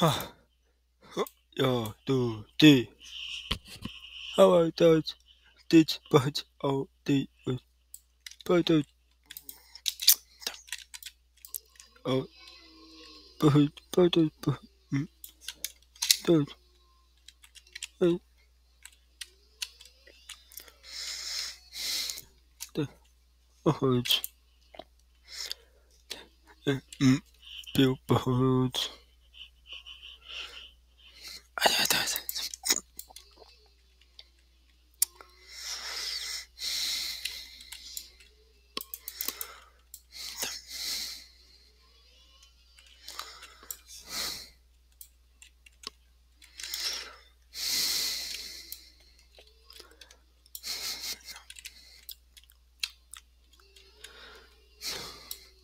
Ja, du, die. How I thought this but oh, all the uh, but uh, oh but but uh, but mm, but oh. the birds mm billboards ありがとうございます。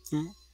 Mm-hmm.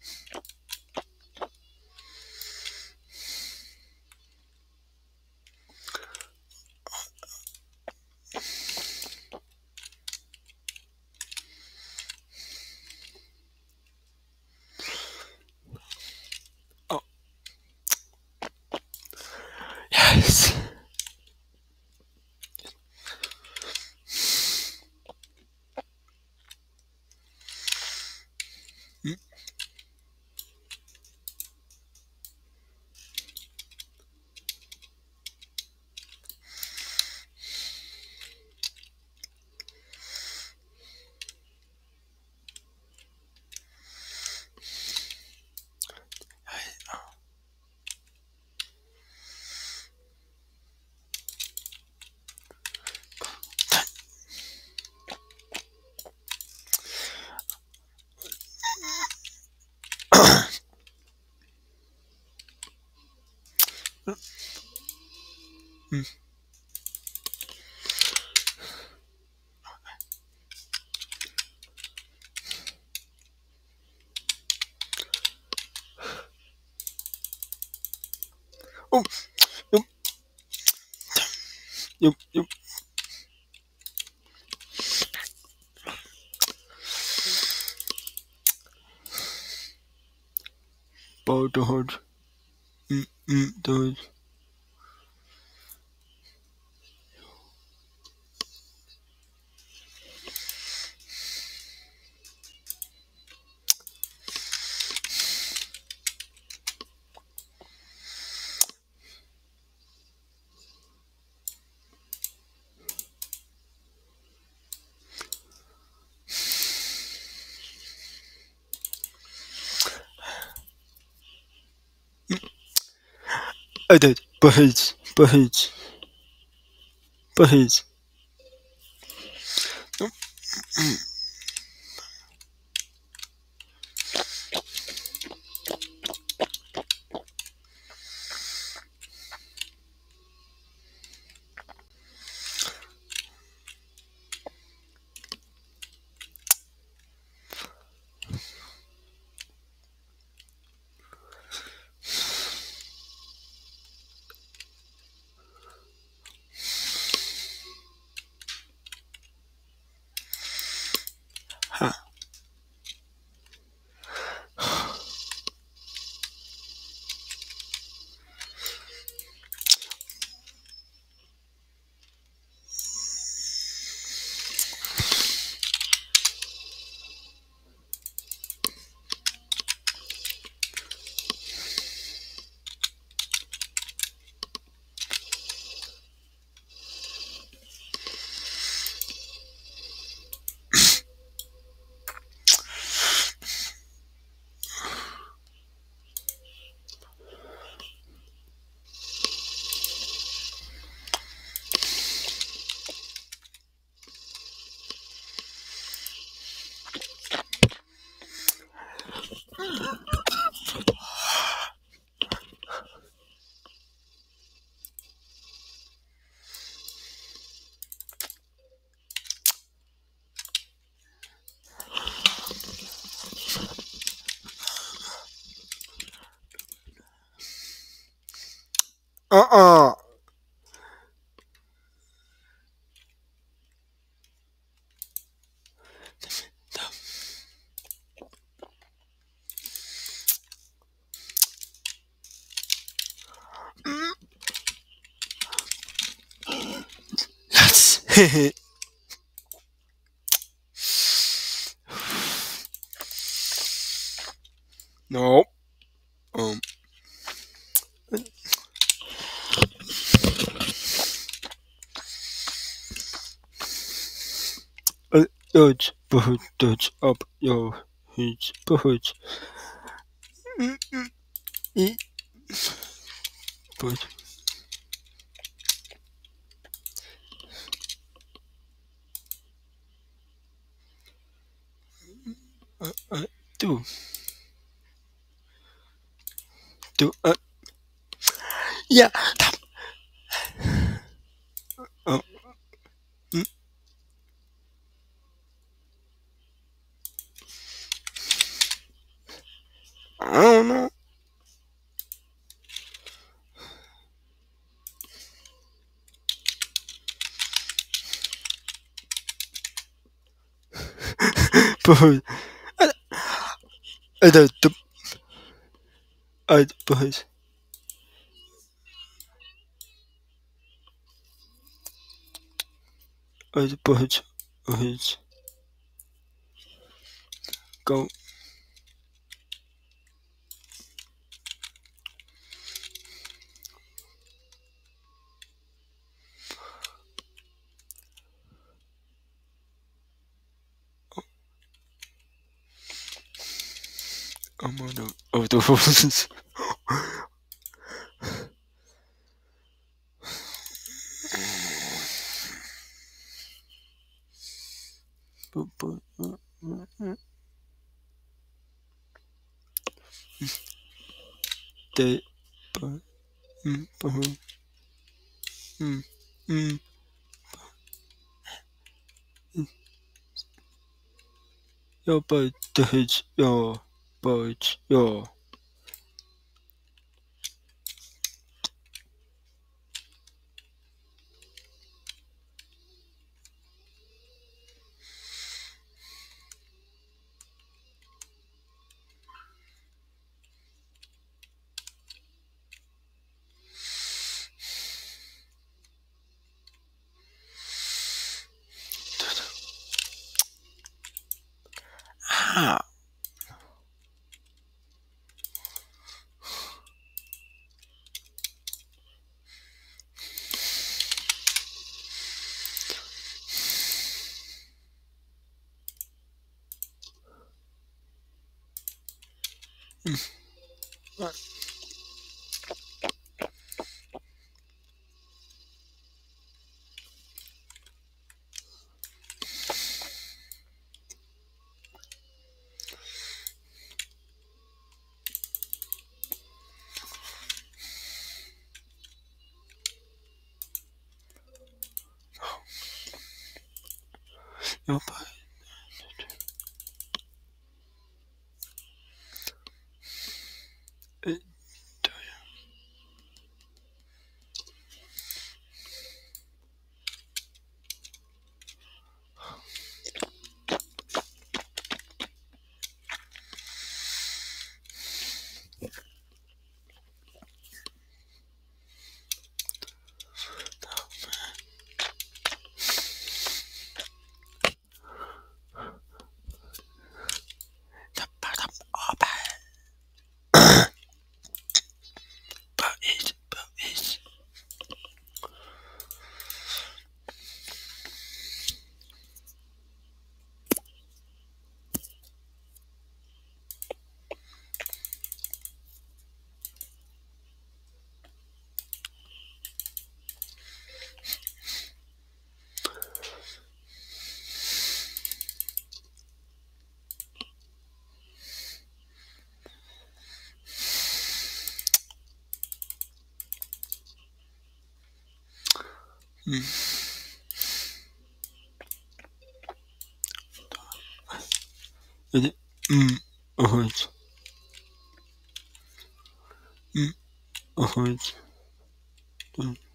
Oh, yep, yep, yep. Borderhood. Mm, mm, those. I did. Birds, birds, birds. Uh-uh. Nuts. Dodge, but dodge up your hitch, but but uh, uh, do. Do uh. Yeah oh mm, I don't know but uh, uh, the the uh but uh but uh on the of the horses but the hitch but your ah your but it mm uh mm uh mm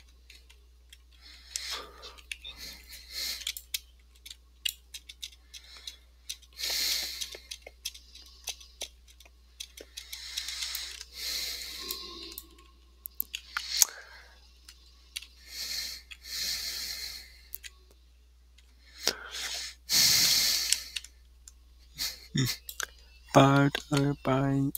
Are by